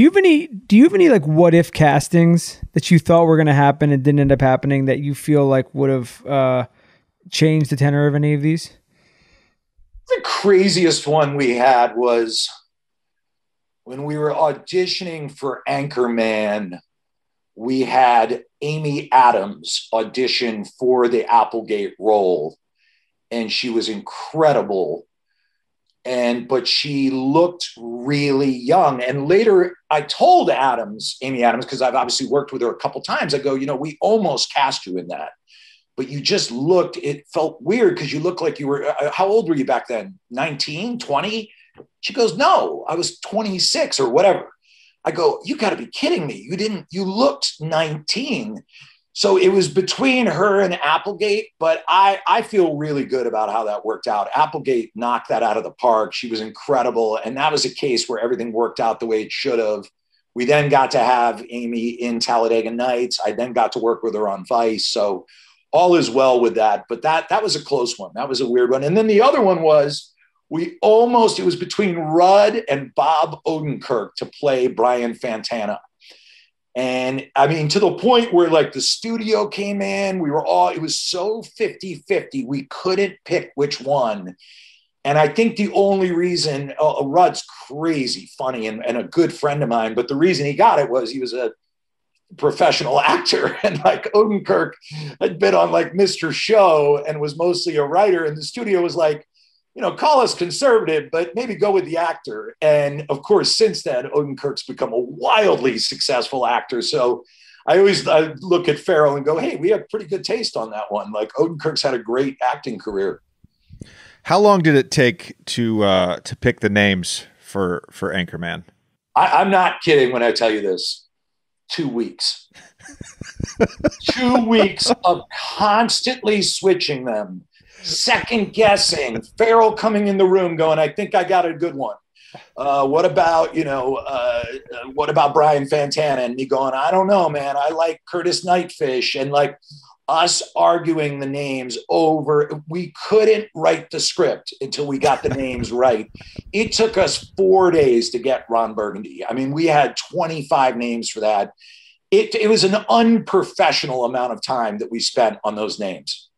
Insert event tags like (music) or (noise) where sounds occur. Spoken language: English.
Do you have any? Do you have any like what if castings that you thought were going to happen and didn't end up happening that you feel like would have uh, changed the tenor of any of these? The craziest one we had was when we were auditioning for Anchorman. We had Amy Adams audition for the Applegate role, and she was incredible and but she looked really young. And later i told adams amy adams because i've obviously worked with her a couple times i go you know we almost cast you in that but you just looked it felt weird because you looked like you were uh, how old were you back then? 19 20 she goes no i was 26 or whatever. I go you got to be kidding me. You didn't you looked 19 so it was between her and Applegate, but I, I feel really good about how that worked out. Applegate knocked that out of the park. She was incredible. And that was a case where everything worked out the way it should have. We then got to have Amy in Talladega Nights. I then got to work with her on Vice. So all is well with that. But that that was a close one. That was a weird one. And then the other one was we almost, it was between Rudd and Bob Odenkirk to play Brian Fantana. And I mean, to the point where like the studio came in, we were all, it was so 50 50. We couldn't pick which one. And I think the only reason uh, Rudd's crazy funny and, and a good friend of mine, but the reason he got it was he was a professional (laughs) actor and like Odenkirk had been on like Mr. Show and was mostly a writer. And the studio was like, you know, call us conservative, but maybe go with the actor. And of course, since then, Odenkirk's become a wildly successful actor. So I always I look at Ferrell and go, hey, we have pretty good taste on that one. Like Odenkirk's had a great acting career. How long did it take to uh, to pick the names for for Anchorman? I, I'm not kidding when I tell you this. Two weeks. (laughs) Two weeks of constantly switching them second guessing. Ferrell coming in the room going, I think I got a good one. Uh, what about, you know, uh, what about Brian Fantana? And me going, I don't know, man. I like Curtis Nightfish. And like us arguing the names over, we couldn't write the script until we got the names (laughs) right. It took us four days to get Ron Burgundy. I mean, we had 25 names for that. It, it was an unprofessional amount of time that we spent on those names.